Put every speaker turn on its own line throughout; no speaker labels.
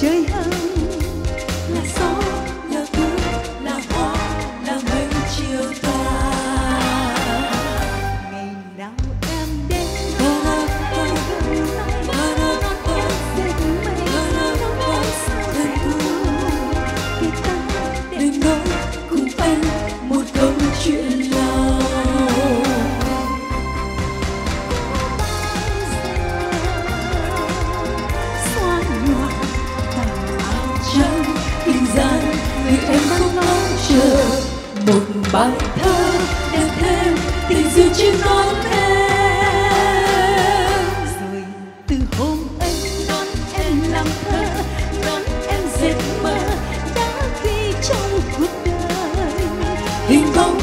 trời hồng vì em
không mong chờ một bài thơ đẹp thêm tình duyên trên non em.
Rồi từ hôm ấy đón em làm thơ, đón em dệt mơ, đã ghi trong cuộc đời.
Hình bóng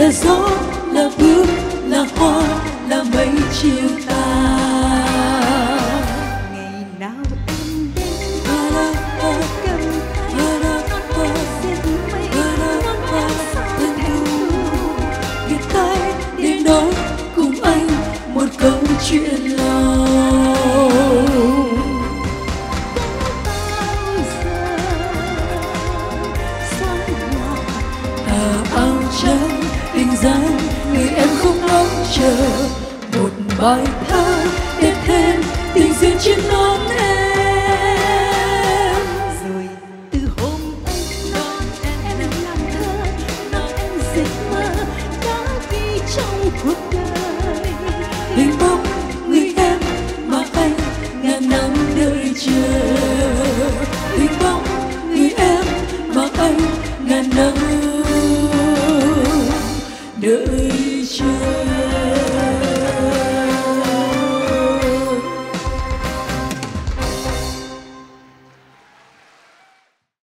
là
gió là bước là hoa là mây chiều tà
ngày nào em đến
la ba
cầm
ba la ba
dệt mây em sao
thân
thành
viết tay để nói cùng anh một câu chuyện lòng
chờ một bài
thơ đẹp thêm tình duyên trên non em. Rồi từ hôm ấy non em, em làm thơ non em dịch mơ đã ghi trong cuộc